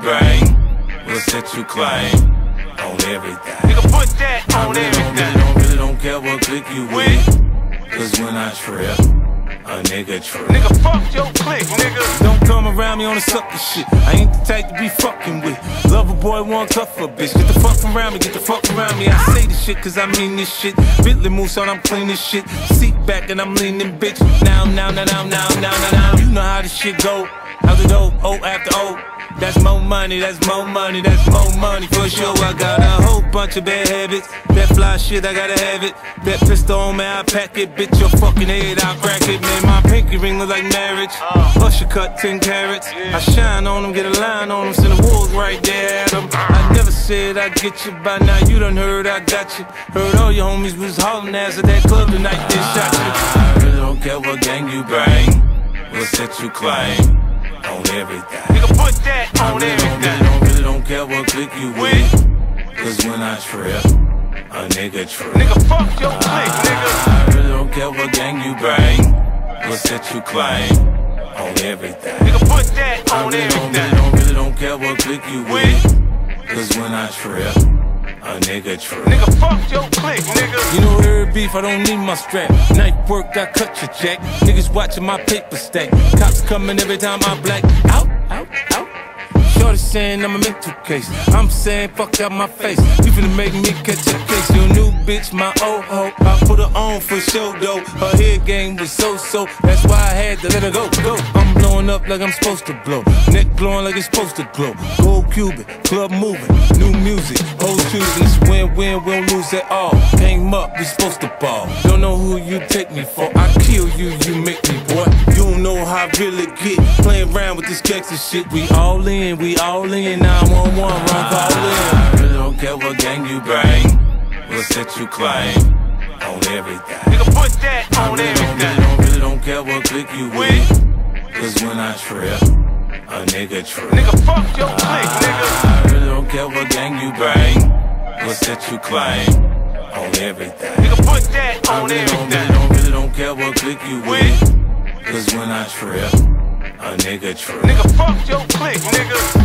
What's that you claim? On everything. Nigga, put that I on really don't, really don't, really don't care what click you with. Cause when I trip, a nigga trip. Nigga, fuck your clique, nigga. Don't come around me on the sucker shit. I ain't the type to be fucking with. Love a boy, one tough for a bitch. Get the fuck around me, get the fuck around me. I say this shit cause I mean this shit. Bentley moves on, I'm clean this shit. Seat back and I'm leaning, bitch. Now, now, now, now, now, now, now, now. You know how this shit go. After O, O after O. That's more money, that's more money, that's more money for sure. I got a whole bunch of bad habits. That fly shit, I gotta have it. That pistol on me, I pack it. Bitch, your fucking head, I'll crack it. Man, my pinky ring look like marriage. Asscher cut 10 carats. I shine on them, get a line on them, send the wolves right there at them. I never said I'd get you by now. You done heard I got you. Heard all your homies was hauling ass at that club tonight, they shot you. I really don't care what gang you bang. What's that you claim? On everything. Nigga, put that I on really everything. don't, really don't care what click you with. Cause when I trip, a nigga trip. Nigga, fuck your clique, nigga. I really don't care what gang you bang. What's that you claim? On everything. Nigga, put that I on don't, really everything. don't, really don't care what click you with. Cause when I trip, nigga trip. Nigga, fuck your clique, nigga. You know every beef, I don't need my strap. Night work, I cut your check. Niggas watching my paper stack. Cops coming every time I black out, out, saying I'm a mental case. I'm saying fuck out my face. You finna make me catch a case. Your new bitch, my old hoe. I put her on for show though. Her head game was so so. That's why I had to let her go, go. I'm blowing up like I'm supposed to blow. Neck glowing like it's supposed to glow. Gold Cuban, club moving, new music, whole choosing. It's win win, we don't lose at all. Came up, we supposed to ball. Don't know who you take me for. I kill you, you make me boy. You don't know how I really get. Playing around with this gangster shit. We all in, we all in. 911, run call in. I really don't care what gang you bang. What's set you claim? On everything. Nigga, put that I on really really everything. don't, really don't care what click you with. Cause when I trip, a nigga trip. Nigga, fuck your clique, nigga. I really don't care what gang you bang. What's that you claim? On everything. Nigga, put that I on really don't, really don't, really don't care what click you with. Cause when I trip, a nigga trip. Nigga, fuck your clique, nigga.